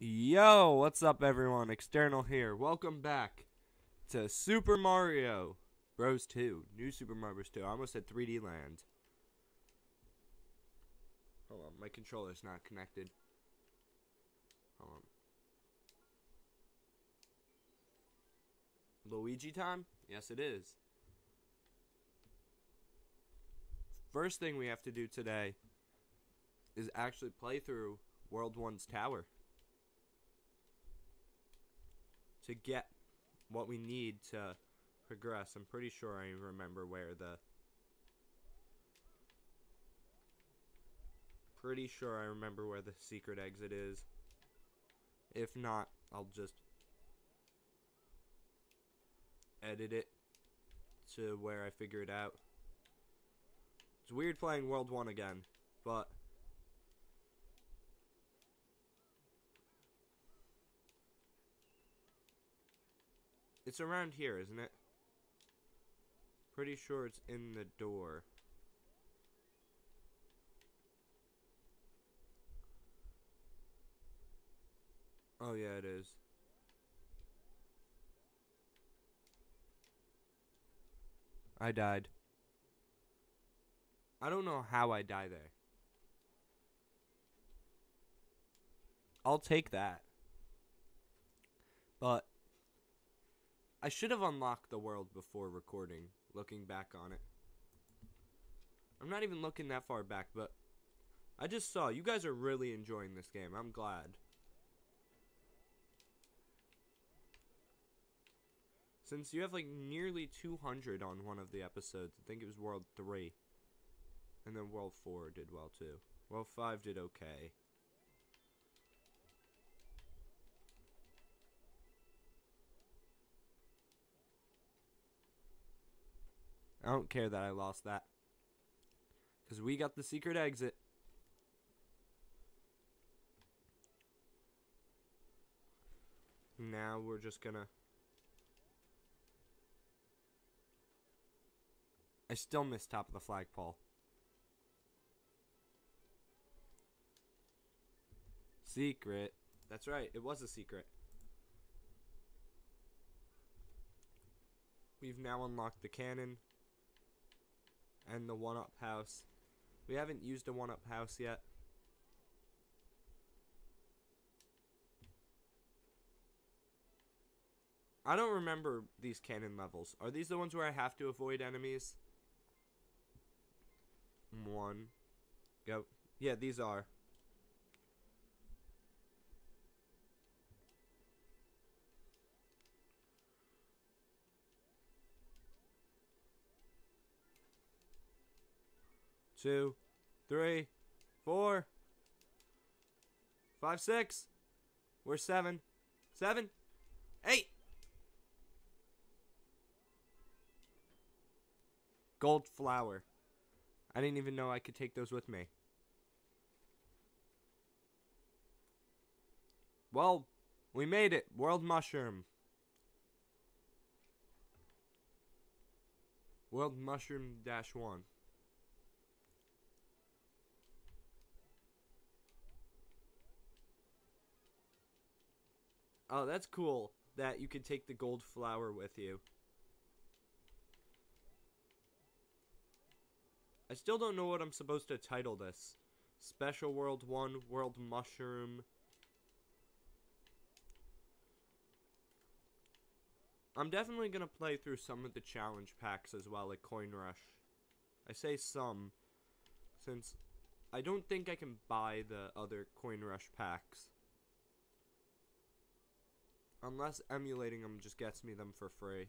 Yo, what's up, everyone? Xternal here. Welcome back to Super Mario Bros. 2. New Super Mario Bros. 2. I almost said 3D Land. Hold on, my controller's not connected. Hold on. Luigi time? Yes, it is. First thing we have to do today is actually play through World 1's tower. To get what we need to progress. I'm pretty sure I remember where the. Pretty sure I remember where the secret exit is. If not, I'll just edit it to where I figure it out. It's weird playing World 1 again, but It's around here, isn't it? Pretty sure it's in the door. Oh, yeah, it is. I died. I don't know how I die there. I'll take that. But I should have unlocked the world before recording, looking back on it. I'm not even looking that far back, but I just saw you guys are really enjoying this game. I'm glad. Since you have like nearly 200 on one of the episodes, I think it was World 3. And then World 4 did well too. World 5 did okay. I don't care that I lost that. Because we got the secret exit. Now we're just gonna... I still missed top of the flagpole. Secret. That's right, it was a secret. We've now unlocked the cannon and the one-up house. We haven't used a one-up house yet. I don't remember these cannon levels. Are these the ones where I have to avoid enemies? One. Go. Yeah, these are. Two, three, four, five, six. We're seven, seven, eight. Gold flower. I didn't even know I could take those with me. Well, we made it. World Mushroom. World Mushroom Dash 1. Oh, that's cool that you can take the gold flower with you. I still don't know what I'm supposed to title this. Special World 1, World Mushroom. I'm definitely going to play through some of the challenge packs as well, like Coin Rush. I say some, since I don't think I can buy the other Coin Rush packs. Unless emulating them just gets me them for free.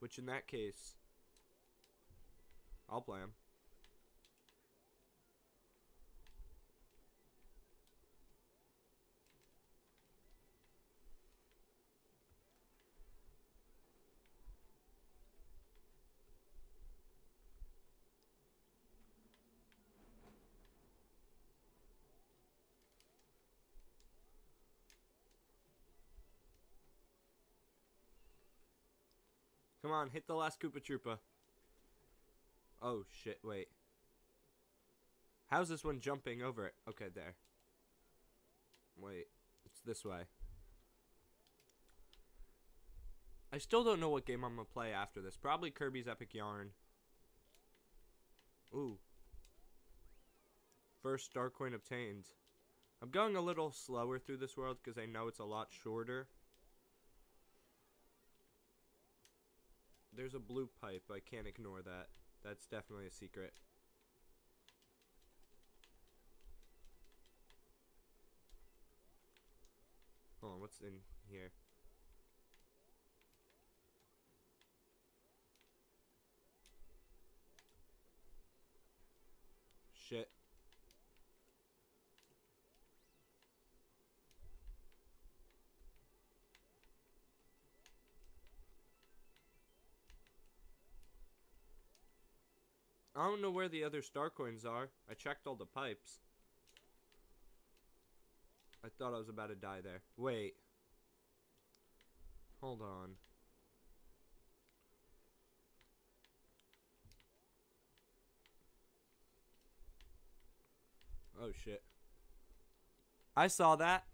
Which in that case, I'll play them. Come on, hit the last Koopa Troopa. Oh, shit, wait. How's this one jumping over it? Okay, there. Wait, It's this way. I still don't know what game I'm gonna play after this. Probably Kirby's Epic Yarn. Ooh. First star coin obtained. I'm going a little slower through this world because I know it's a lot shorter. There's a blue pipe. I can't ignore that. That's definitely a secret. Hold on, what's in here? Shit. I don't know where the other star coins are. I checked all the pipes. I thought I was about to die there. Wait. Hold on. Oh shit. I saw that.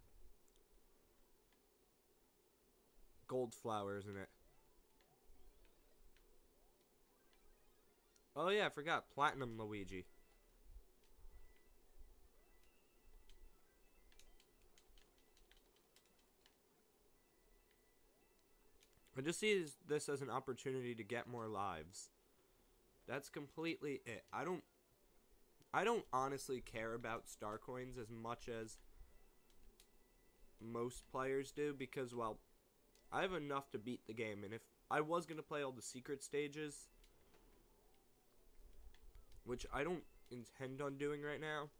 Gold flower, isn't it? Oh yeah, I forgot. Platinum Luigi. I just see this as an opportunity to get more lives. That's completely it. I don't I don't honestly care about star coins as much as most players do because well, I have enough to beat the game and if I was going to play all the secret stages which I don't intend on doing right now.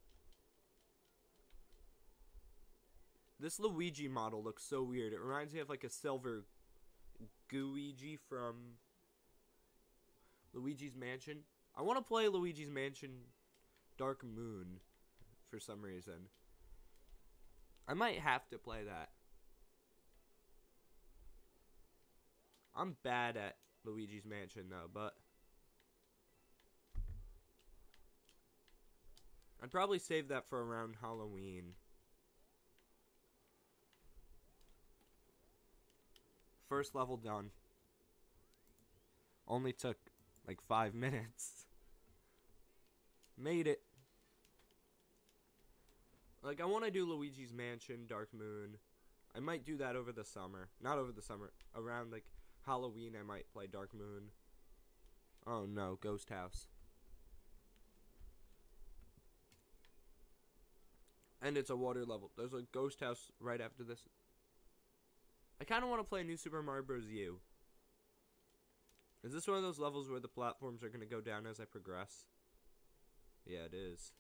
This Luigi model looks so weird. It reminds me of like a silver Gooigi from Luigi's Mansion. I want to play Luigi's Mansion Dark Moon for some reason. I might have to play that. I'm bad at Luigi's Mansion though, but I'd probably save that for around Halloween. First level done. Only took like five minutes. Made it. Like, I want to do Luigi's Mansion, Dark Moon. I might do that over the summer. Not over the summer. Around, like, Halloween, I might play Dark Moon. Oh no, Ghost House. And it's a water level. There's a ghost house right after this. I kind of want to play New Super Mario Bros. U. Is this one of those levels where the platforms are going to go down as I progress? Yeah, it is.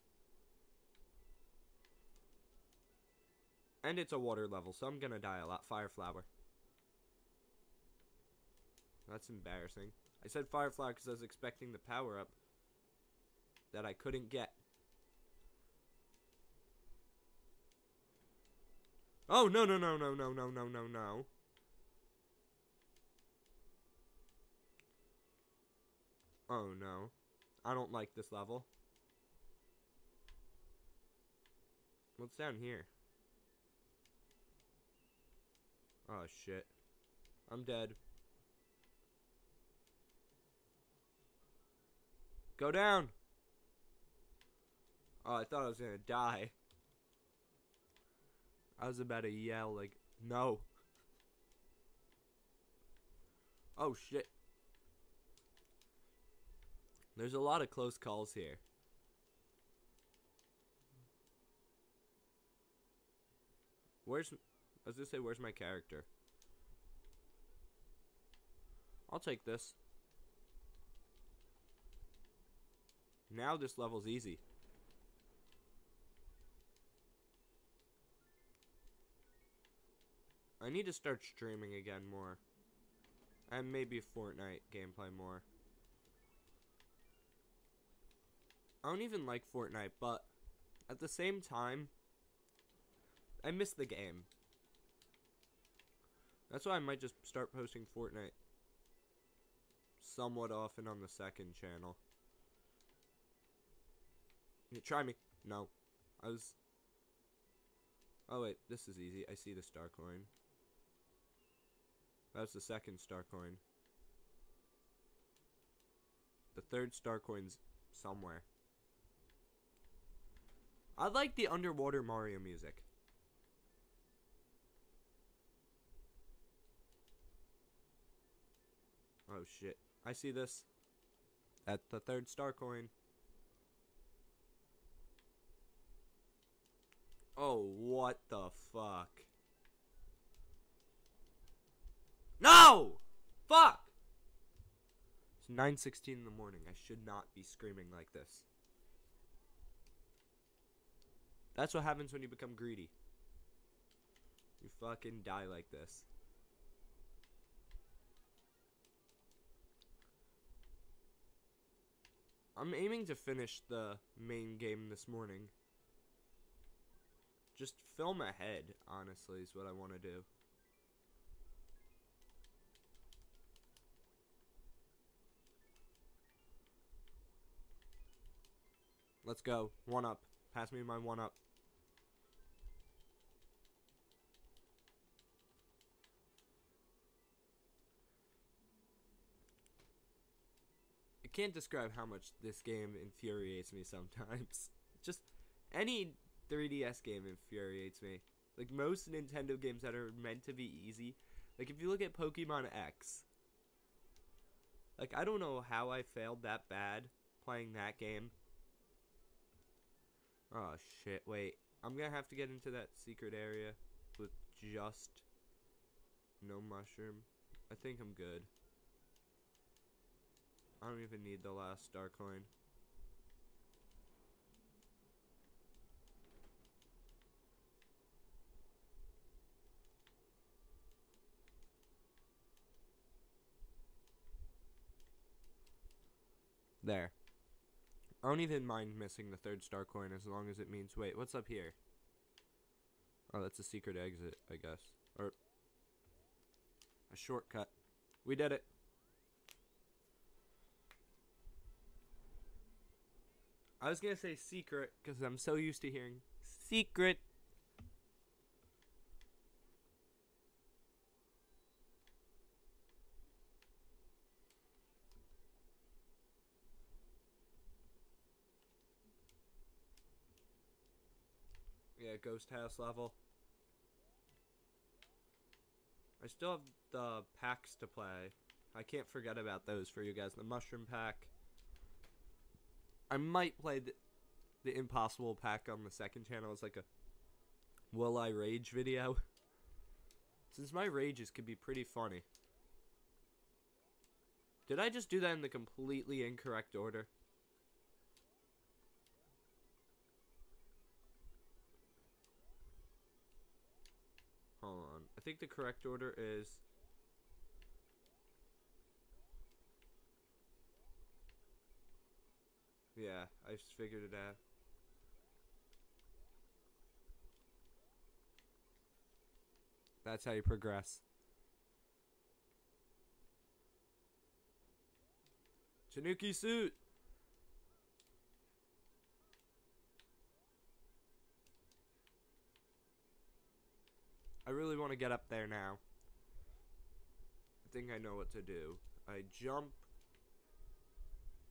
And it's a water level, so I'm going to die a lot. Fire flower. That's embarrassing. I said fire flower because I was expecting the power up that I couldn't get. Oh, no, no, no, no, no, no, no, no, no. Oh, no. I don't like this level. What's down here? Oh, shit. I'm dead. Go down! Oh, I thought I was gonna die. I was about to yell, like, no. Oh, shit. There's a lot of close calls here. Where's... I was gonna say, where's my character? I'll take this. Now this level's easy. I need to start streaming again more. And maybe Fortnite gameplay more. I don't even like Fortnite, but at the same time, I miss the game. That's why I might just start posting Fortnite somewhat often on the second channel. Yeah, try me. No. I was Oh wait, this is easy. I see the star coin. That's the second star coin. The third star coin's somewhere. I like the underwater Mario music. Oh shit. I see this. At the third star coin. Oh, what the fuck? No! Fuck! It's 9.16 in the morning. I should not be screaming like this. That's what happens when you become greedy. You fucking die like this. I'm aiming to finish the main game this morning. Just film ahead, honestly, is what I want to do. Let's go. One up. Pass me my one up. I can't describe how much this game infuriates me sometimes. Just any 3DS game infuriates me. Like most Nintendo games that are meant to be easy. Like if you look at Pokemon X. Like I don't know how I failed that bad playing that game. Oh shit, wait. I'm gonna have to get into that secret area with just no mushroom. I think I'm good. I don't even need the last star coin. There. I don't even mind missing the third star coin as long as it means. Wait, what's up here? Oh, that's a secret exit, I guess. Or a shortcut. We did it. I was gonna say secret because I'm so used to hearing secret. Yeah, ghost house level. I still have the packs to play. I can't forget about those for you guys. The mushroom pack. I might play the, the impossible pack on the second channel It's like a will I rage video. Since my rages could be pretty funny. Did I just do that in the completely incorrect order? Think the correct order is Yeah, I just figured it out. That's how you progress. Tanuki suit! I really want to get up there now. I think I know what to do. I jump.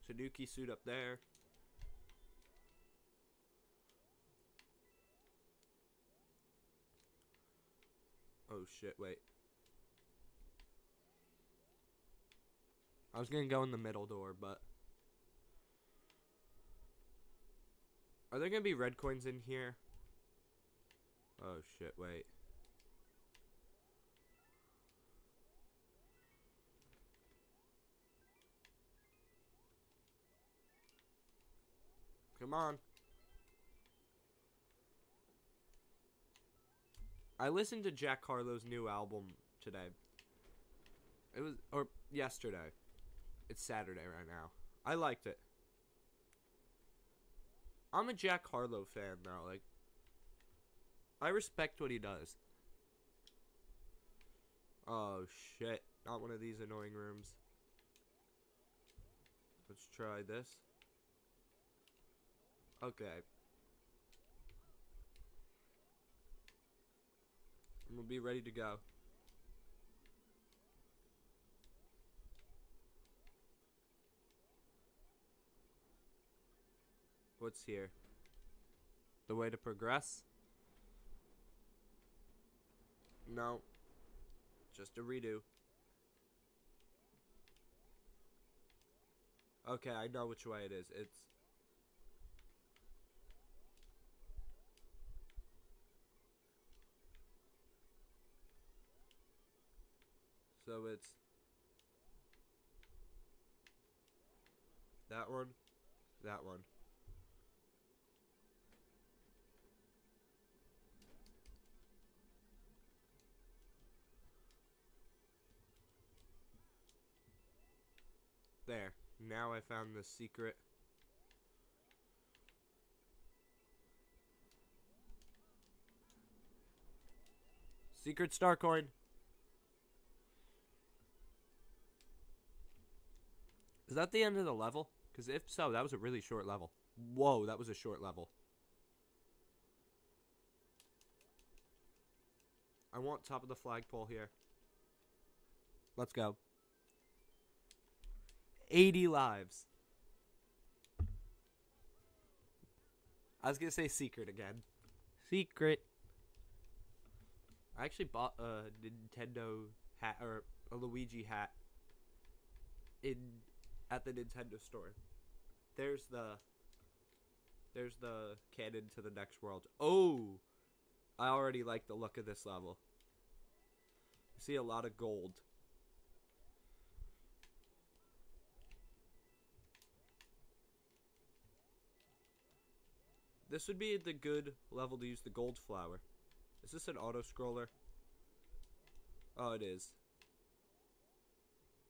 Tanuki suit up there. Oh shit, wait. I was gonna go in the middle door, but... Are there gonna be red coins in here? Oh shit, wait. Come on. I listened to Jack Harlow's new album today. It was or yesterday. It's Saturday right now. I liked it. I'm a Jack Harlow fan now. Like I respect what he does. Oh shit. Not one of these annoying rooms. Let's try this. Okay. And we'll be ready to go. What's here? The way to progress? No. Just a redo. Okay, I know which way it is. It's So it's that one, that one. There. Now I found the secret. Secret star coin. Is that the end of the level? Because if so, that was a really short level. Whoa, that was a short level. I want top of the flagpole here. Let's go. 80 lives. I was going to say secret again. Secret. I actually bought a Nintendo hat or a Luigi hat in at the Nintendo store. There's the there's the cannon to the next world. Oh, I already like the look of this level. I see a lot of gold. This would be the good level to use the gold flower. Is this an auto scroller? Oh, it is.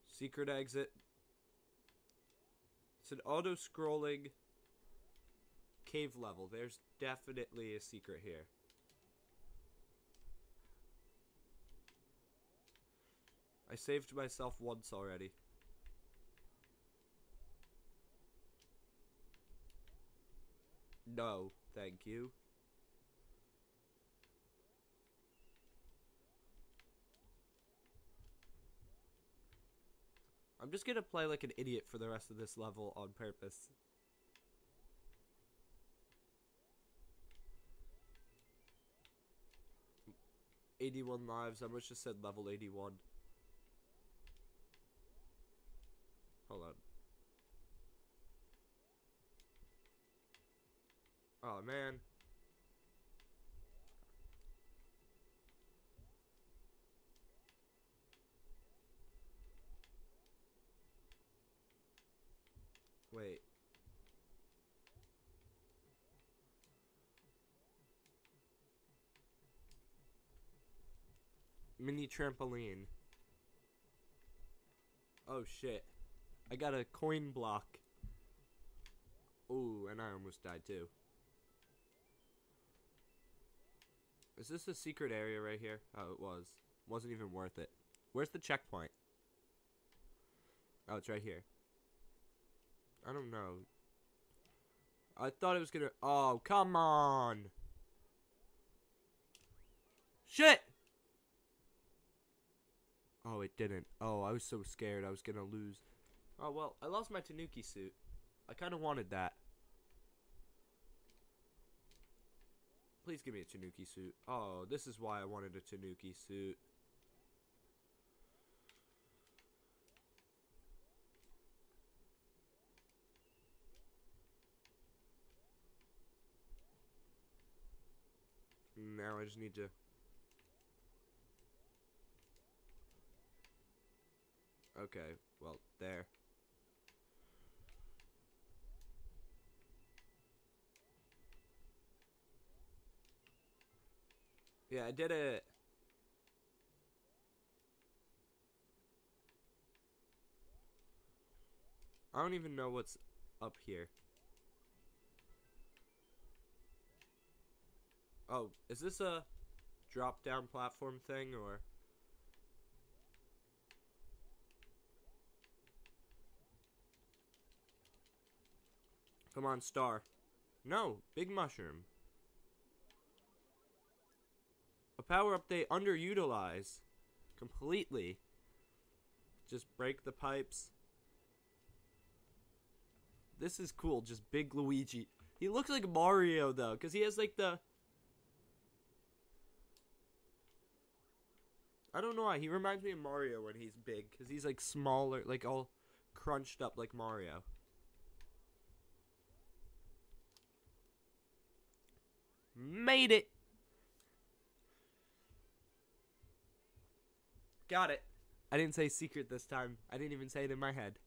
Secret exit. It's an auto scrolling cave level. There's definitely a secret here. I saved myself once already. No, thank you. I'm just gonna play like an idiot for the rest of this level on purpose. Eighty-one lives. I almost just said level eighty-one. Hold on. Oh man. Wait. Mini trampoline. Oh shit. I got a coin block. Ooh, and I almost died too. Is this a secret area right here? Oh, it was. Wasn't even worth it. Where's the checkpoint? Oh, it's right here. I don't know. I thought it was gonna... Oh, come on! Shit! Oh, it didn't. Oh, I was so scared I was gonna lose. Oh, well, I lost my Tanuki suit. I kind of wanted that. Please give me a Tanuki suit. Oh, this is why I wanted a Tanuki suit. Now I just need to... Okay, well, there. Yeah, I did it. I don't even know what's up here. Oh, is this a drop down platform thing or Come on, star. No, big mushroom. A power up they underutilize completely. Just break the pipes. This is cool, just big Luigi. He looks like Mario though, because he has like the. I don't know why. He reminds me of Mario when he's big, because he's like smaller, like all crunched up like Mario. Made it! Got it. I didn't say secret this time. I didn't even say it in my head.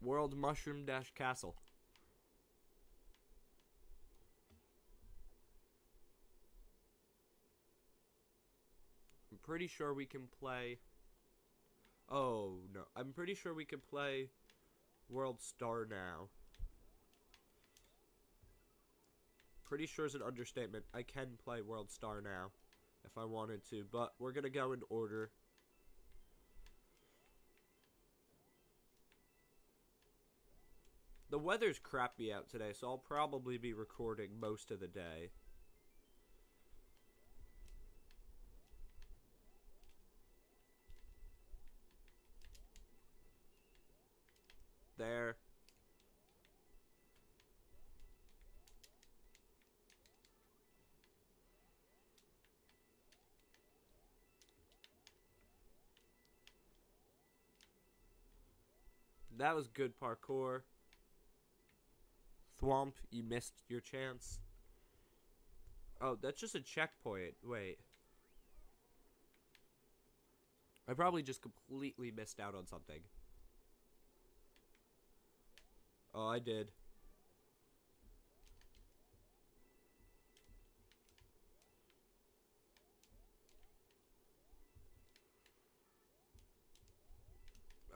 World Mushroom Dash Castle. Pretty sure we can play. Oh no, I'm pretty sure we can play World Star now. Pretty sure is an understatement. I can play World Star now if I wanted to, but we're gonna go in order. The weather's crappy out today, so I'll probably be recording most of the day. There. That was good parkour. Thwomp, you missed your chance. Oh, that's just a checkpoint. Wait. I probably just completely missed out on something. Oh, I did.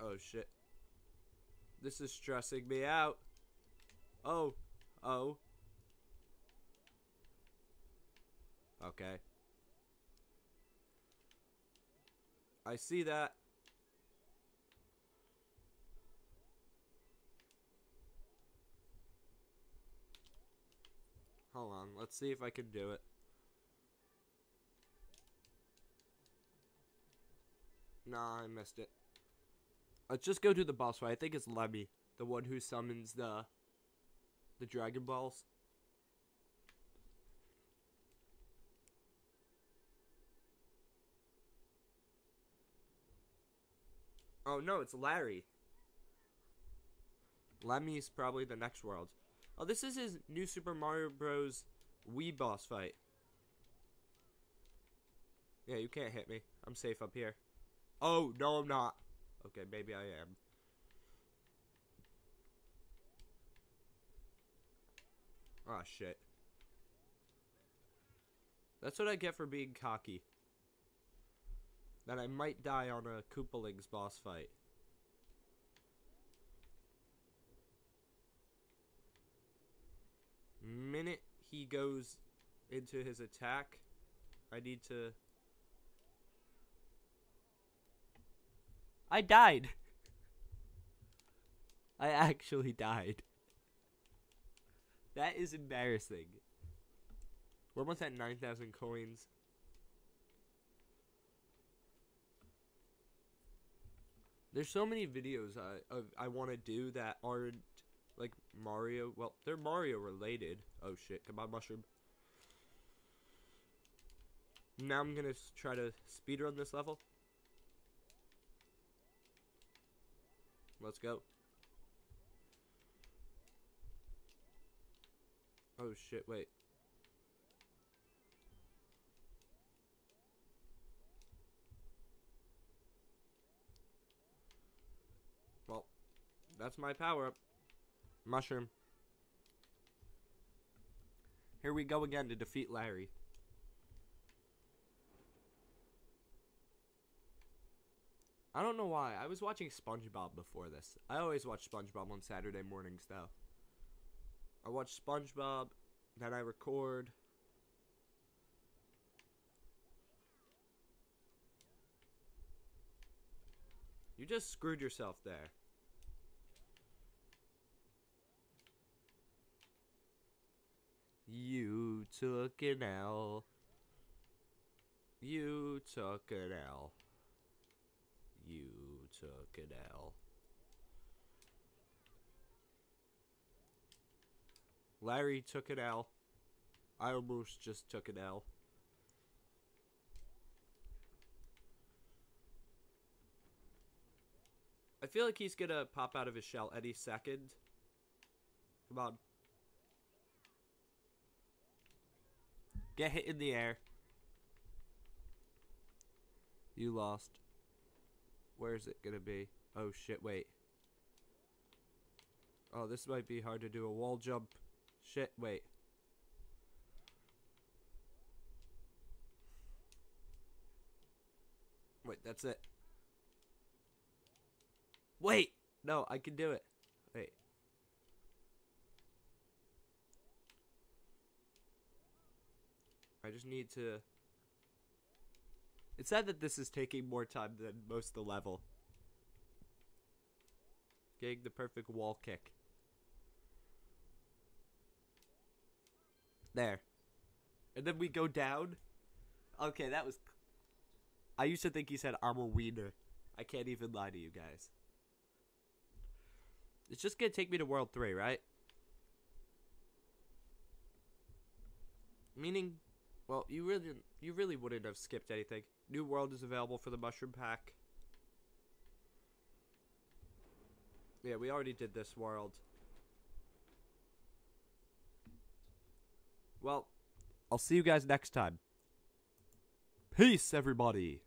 Oh, shit. This is stressing me out. Oh. Oh. Okay. I see that. Hold on, let's see if I can do it. Nah, I missed it. Let's just go to the boss fight. I think it's Lemmy, the one who summons the the Dragon Balls. Oh no, it's Larry. Lemmy's probably the next world. Oh, this is his new Super Mario Bros. Wii boss fight. Yeah, you can't hit me. I'm safe up here. Oh, no, I'm not. Okay, maybe I am. Oh shit. That's what I get for being cocky. That I might die on a Koopalings boss fight. Minute he goes into his attack, I need to... I died! I actually died. That is embarrassing. We're almost at 9,000 coins. There's so many videos I I want to do that aren't like Mario. Well, they're Mario related. Oh shit! Come on, mushroom. Now I'm gonna try to speedrun this level. Let's go. Oh shit, wait. Well, that's my power up. Mushroom. Here we go again to defeat Larry. I don't know why. I was watching SpongeBob before this. I always watch SpongeBob on Saturday mornings, though. I watch SpongeBob, then I record. You just screwed yourself there. You took an L. You took an L. You took an L. Larry took an L. I almost just took an L. I feel like he's gonna pop out of his shell any second. Come on. Get hit in the air. You lost. Where's it gonna be? Oh shit, wait. Oh, this might be hard to do a wall jump. Shit, wait. Wait, that's it. Wait! No, I can do it. Wait. I just need to... It's sad that this is taking more time than most of the level. Getting the perfect wall kick. There. And then we go down. Okay, that was... I used to think he said I'm a wiener. I can't even lie to you guys. It's just gonna take me to World 3, right? Meaning, well, you really, you really wouldn't have skipped anything. New World is available for the Mushroom Pack. Yeah, we already did this world. Well, I'll see you guys next time. Peace, everybody.